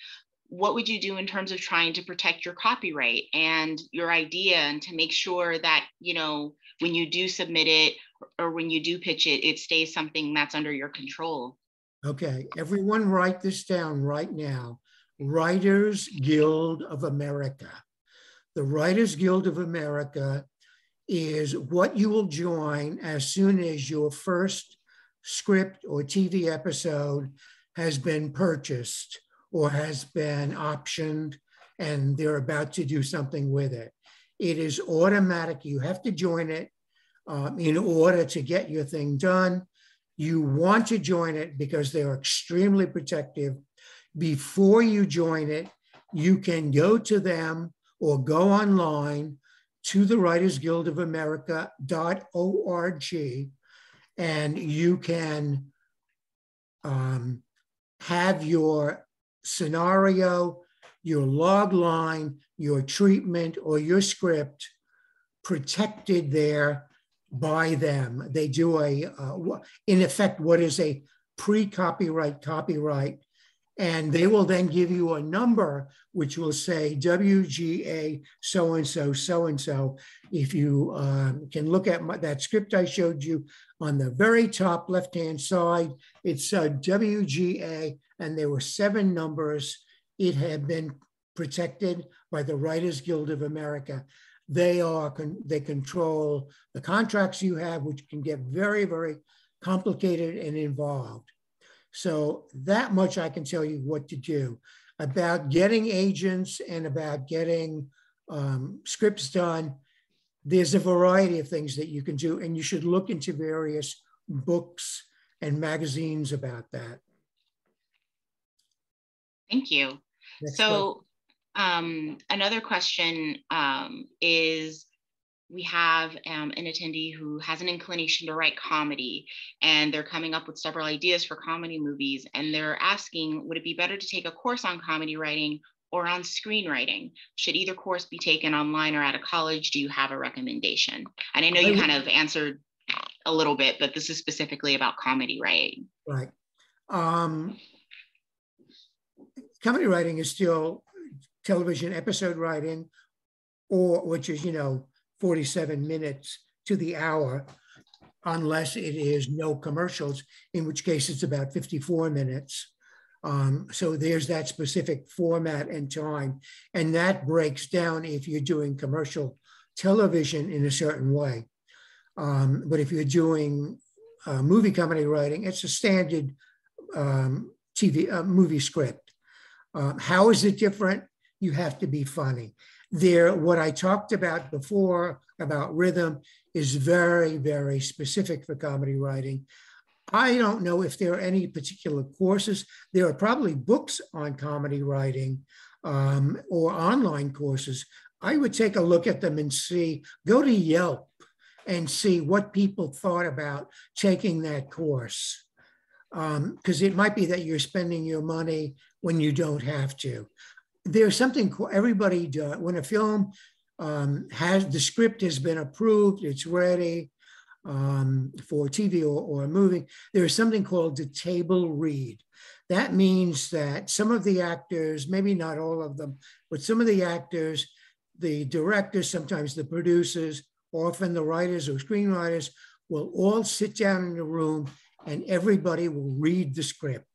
What would you do in terms of trying to protect your copyright and your idea and to make sure that, you know, when you do submit it or when you do pitch it, it stays something that's under your control? Okay, everyone write this down right now. Writers Guild of America. The Writers Guild of America is what you will join as soon as your first script or TV episode has been purchased or has been optioned and they're about to do something with it. It is automatic. You have to join it um, in order to get your thing done. You want to join it because they're extremely protective before you join it, you can go to them or go online to the Writers Guild of America.org and you can um, have your scenario, your log line, your treatment, or your script protected there by them. They do a, uh, in effect, what is a pre copyright copyright and they will then give you a number which will say WGA so and so, so and so. If you um, can look at my, that script I showed you on the very top left hand side, it's uh, WGA, and there were seven numbers. It had been protected by the Writers Guild of America. They are they control the contracts you have, which can get very, very complicated and involved. So that much I can tell you what to do about getting agents and about getting um, scripts done. There's a variety of things that you can do, and you should look into various books and magazines about that. Thank you. Next so, um, another question um, is we have um, an attendee who has an inclination to write comedy and they're coming up with several ideas for comedy movies and they're asking would it be better to take a course on comedy writing or on screenwriting? Should either course be taken online or at a college? Do you have a recommendation? And i know you kind of answered a little bit but this is specifically about comedy writing. Right. Um, comedy writing is still television episode writing or which is you know 47 minutes to the hour, unless it is no commercials, in which case it's about 54 minutes. Um, so there's that specific format and time. And that breaks down if you're doing commercial television in a certain way. Um, but if you're doing uh, movie comedy writing, it's a standard um, TV uh, movie script. Uh, how is it different? You have to be funny there, what I talked about before about rhythm is very, very specific for comedy writing. I don't know if there are any particular courses. There are probably books on comedy writing um, or online courses. I would take a look at them and see, go to Yelp and see what people thought about taking that course. Because um, it might be that you're spending your money when you don't have to there's something called everybody does when a film um, has the script has been approved, it's ready um, for TV or, or a movie. There is something called the table read. That means that some of the actors, maybe not all of them, but some of the actors, the directors, sometimes the producers, often the writers or screenwriters, will all sit down in a room and everybody will read the script.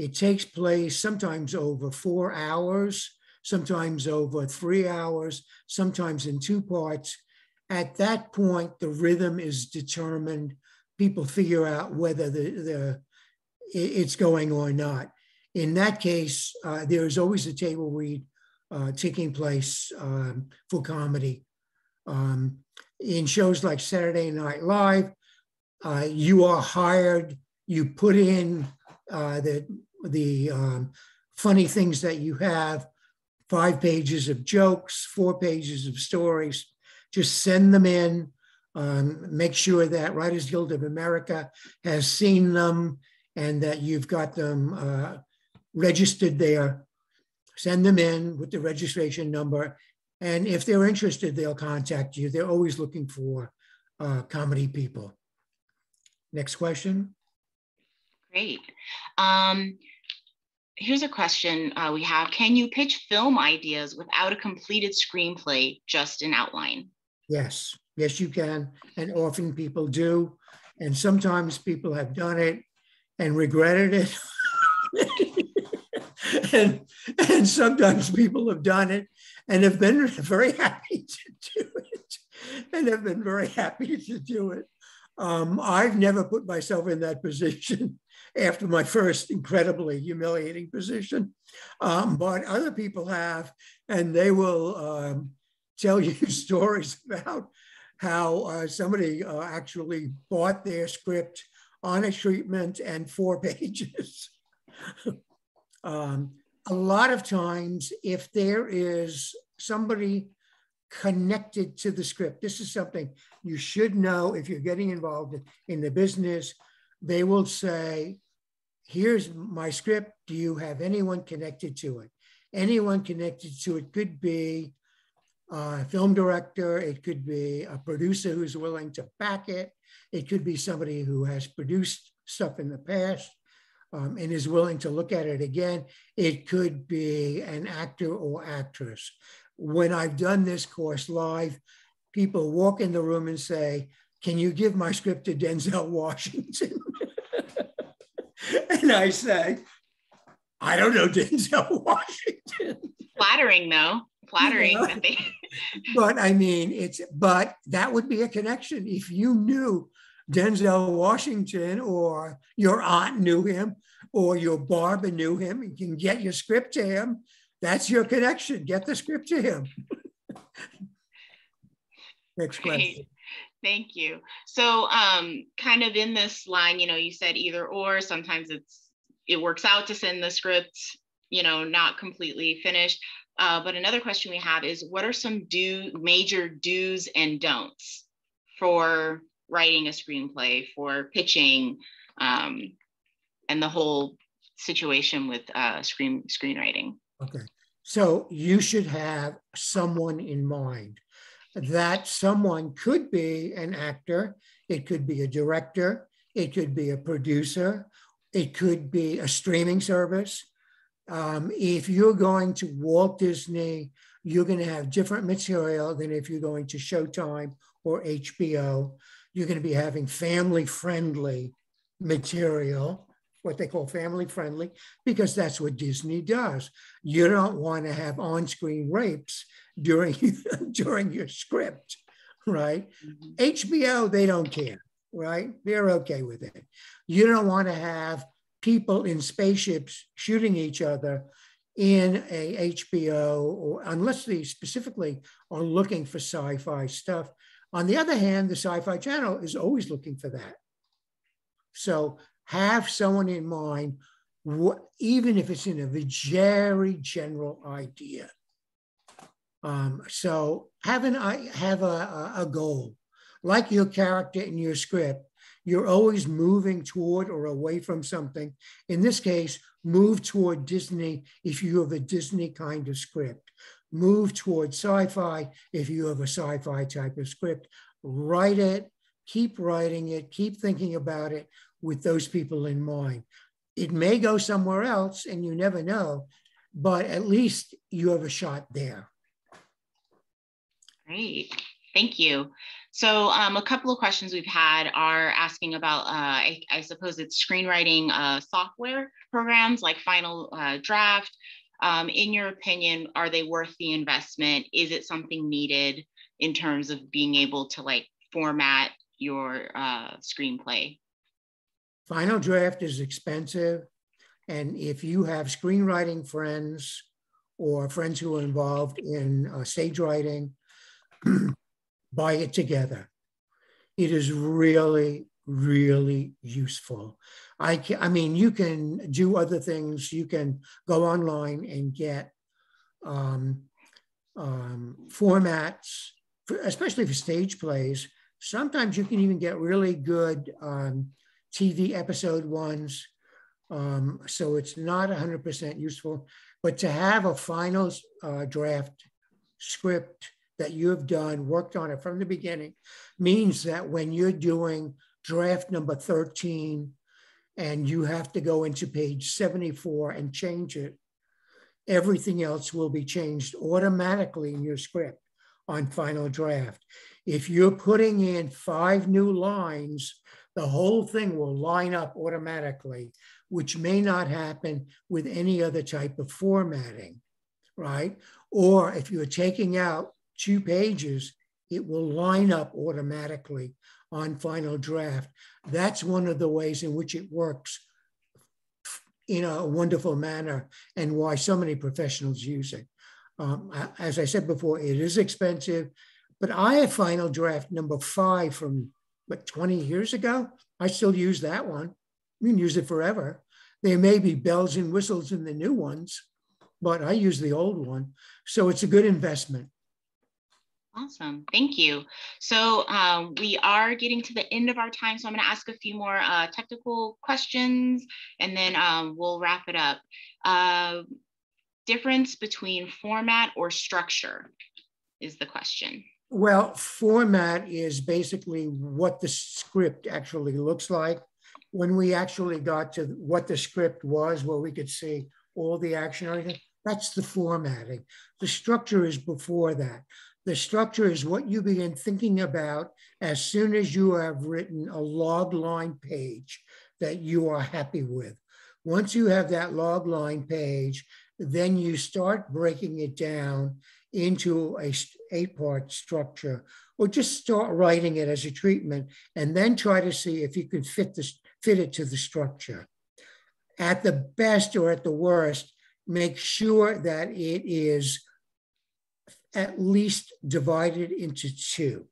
It takes place sometimes over four hours, sometimes over three hours, sometimes in two parts. At that point, the rhythm is determined. People figure out whether the, the it's going or not. In that case, uh, there is always a table read uh, taking place um, for comedy. Um, in shows like Saturday Night Live, uh, you are hired, you put in uh, the the um, funny things that you have, five pages of jokes, four pages of stories. Just send them in. Um, make sure that Writers Guild of America has seen them and that you've got them uh, registered there. Send them in with the registration number. And if they're interested, they'll contact you. They're always looking for uh, comedy people. Next question. Great. Um, here's a question uh, we have Can you pitch film ideas without a completed screenplay, just an outline? Yes, yes, you can. And often people do. And sometimes people have done it and regretted it. [laughs] and, and sometimes people have done it and have been [laughs] very happy to do it and have been very happy to do it. Um, I've never put myself in that position after my first incredibly humiliating position. Um, but other people have, and they will um, tell you [laughs] stories about how uh, somebody uh, actually bought their script on a treatment and four [laughs] pages. um, a lot of times, if there is somebody connected to the script, this is something you should know if you're getting involved in the business they will say, here's my script. Do you have anyone connected to it? Anyone connected to it could be a film director, it could be a producer who's willing to back it, it could be somebody who has produced stuff in the past um, and is willing to look at it again. It could be an actor or actress. When I've done this course live, people walk in the room and say, Can you give my script to Denzel Washington? [laughs] and I say, I don't know Denzel [laughs] Washington. Flattering though. flattering Yeah. that [laughs] but I mean, it's but that would be a connection if you knew Denzel Washington or your aunt knew him or your barber knew him. You can get your script to him. That's your connection. Get the script to him. Next Great. question. Thank you. So, um, kind of in this line, you know, you said either or. Sometimes it's it works out to send the script, you know, not completely finished. Uh, but another question we have is, what are some do major do's and don'ts for writing a screenplay, for pitching, um, and the whole situation with uh, screen screenwriting? Okay. So you should have someone in mind. That someone could be an actor, it could be a director, it could be a producer, it could be a streaming service. Um, if you're going to Walt Disney, you're going to have different material than if you're going to Showtime or HBO. You're going to be having family friendly material, what they call family friendly, because that's what Disney does. You don't want to have on screen rapes during, [laughs] during your script, right? Mm-hmm. HBO, they don't care, right? They're okay with it. You don't want to have people in spaceships shooting each other in a HBO, or unless they specifically are looking for sci-fi stuff. On the other hand, the Sci-Fi Channel is always looking for that. So have someone in mind, even if it's in a very general idea. Um, so have an have a, a, a goal, like your character in your script. You're always moving toward or away from something. In this case, move toward Disney if you have a Disney kind of script. Move toward sci-fi if you have a sci-fi type of script. Write it, keep writing it, keep thinking about it with those people in mind. It may go somewhere else and you never know, but at least you have a shot there. Great, thank you. So um, a couple of questions we've had are asking about, uh, I, I, suppose it's screenwriting uh, software programs like Final uh, Draft. Um, in your opinion, are they worth the investment? Is it something needed in terms of being able to like format your uh, screenplay? Final Draft is expensive. And if you have screenwriting friends or friends who are involved in uh, stage writing, [clears throat] buy it together. It is really, really useful. I can, I mean, you can do other things. You can go online and get um, um, formats, for, especially for stage plays. Sometimes you can even get really good um, TV episode ones. Um, so it's not 100% useful, but to have a final uh, draft script that you have done, worked on it from the beginning, means that when you're doing draft number 13 and you have to go into page 74 and change it, everything else will be changed automatically in your script on final draft. If you're putting in five new lines, the whole thing will line up automatically, which may not happen with any other type of formatting, right? Or if you're taking out two pages, it will line up automatically on final draft. That's one of the ways in which it works in a wonderful manner and why so many professionals use it. Um, as I said before, it is expensive, but I have final draft number five from what 20 years ago. I still use that one. You can use it forever. There may be bells and whistles in the new ones, but I use the old one. So it's a good investment. Awesome, thank you. So um, we are getting to the end of our time, so I'm going to ask a few more uh, technical questions, and then um, we'll wrap it up. Uh, difference between format or structure is the question. Well, format is basically what the script actually looks like. When we actually got to what the script was, where we could see all the action, everything, that's the formatting. The structure is before that. The structure is what you begin thinking about as soon as you have written a log line page that you are happy with. Once you have that log line page, then you start breaking it down into a eight part structure or just start writing it as a treatment and then try to see if you can fit this fit it to the structure. At the best or at the worst make sure that it is at least divided into two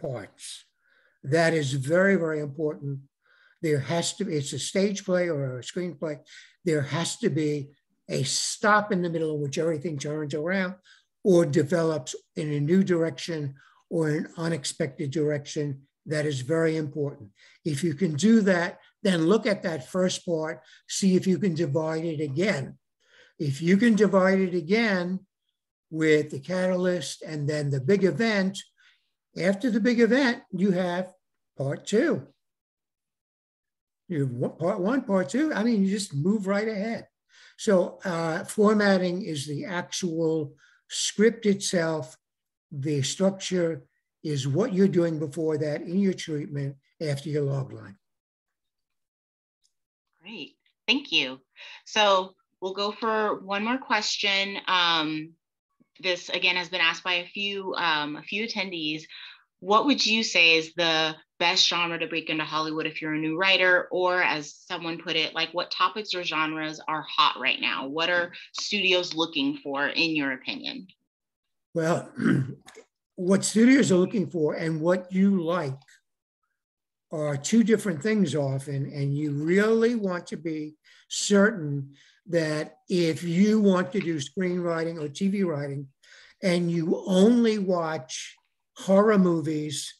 parts. That is very very important. There has to be it's a stage play or a screenplay. There has to be a stop in the middle in which everything turns around or develops in a new direction or an unexpected direction. That is very important. If you can do that, then look at that first part, see if you can divide it again. If you can divide it again with the catalyst and then the big event, after the big event, you have part two. You have part one, part two. I mean, you just move right ahead. So uh, formatting is the actual script itself. The structure is what you're doing before that in your treatment after your log line. Great, thank you. So we'll go for one more question. Um, this again has been asked by a few um, a few attendees. What would you say is the best genre to break into Hollywood if you're a new writer, or as someone put it, like what topics or genres are hot right now? What are studios looking for, in your opinion? Well, [clears throat] what studios are looking for and what you like are two different things often, and you really want to be certain that if you want to do screenwriting or TV writing and you only watch horror movies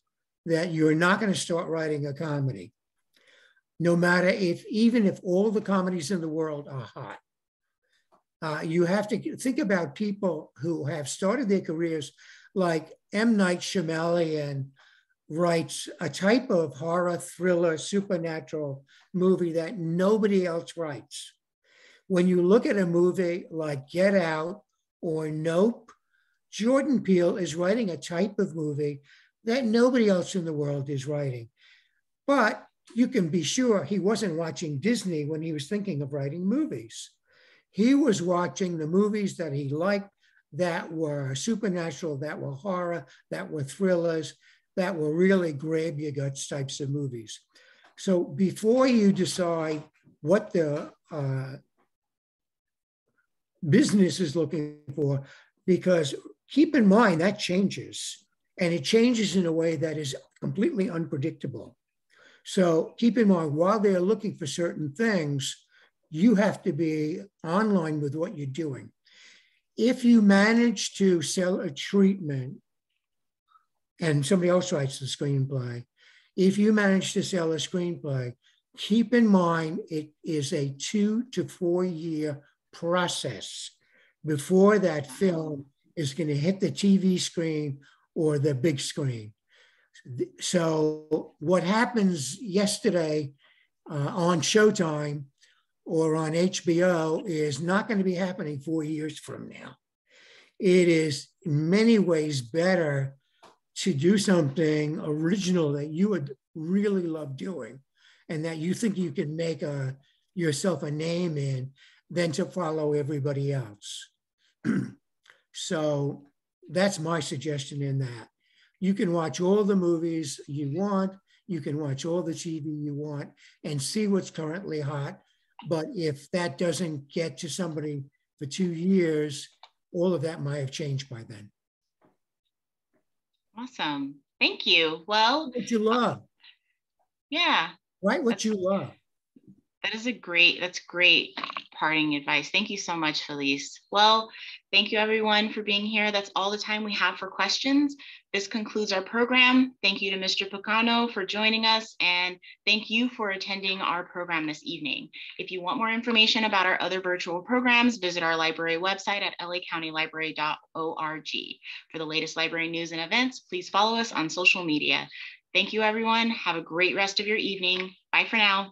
that you're not going to start writing a comedy, no matter if, even if all the comedies in the world are hot. Uh, you have to think about people who have started their careers like M. Night Shyamalan writes a type of horror, thriller, supernatural movie that nobody else writes. When you look at a movie like Get Out or Nope, Jordan Peele is writing a type of movie that nobody else in the world is writing. But you can be sure he wasn't watching Disney when he was thinking of writing movies. He was watching the movies that he liked that were supernatural, that were horror, that were thrillers, that were really grab your guts types of movies. So before you decide what the uh, business is looking for, because keep in mind that changes and it changes in a way that is completely unpredictable. So keep in mind, while they're looking for certain things, you have to be online with what you're doing. If you manage to sell a treatment and somebody else writes the screenplay, if you manage to sell a screenplay, keep in mind it is a two to four year process before that film is going to hit the TV screen or the big screen. So, what happens yesterday uh, on Showtime or on HBO is not going to be happening four years from now. It is in many ways better to do something original that you would really love doing and that you think you can make a, yourself a name in than to follow everybody else. [clears throat] so that's my suggestion in that. You can watch all the movies you want, you can watch all the TV you want and see what's currently hot. But if that doesn't get to somebody for two years, all of that might have changed by then. Awesome. Thank you. Well, what you love. Yeah. Write what you love. That is a great, that's great parting advice. Thank you so much, Felice. Well, thank you everyone for being here. That's all the time we have for questions. This concludes our program. Thank you to Mr. Picano for joining us and thank you for attending our program this evening. If you want more information about our other virtual programs, visit our library website at lacountylibrary.org. For the latest library news and events, please follow us on social media. Thank you everyone. Have a great rest of your evening. Bye for now.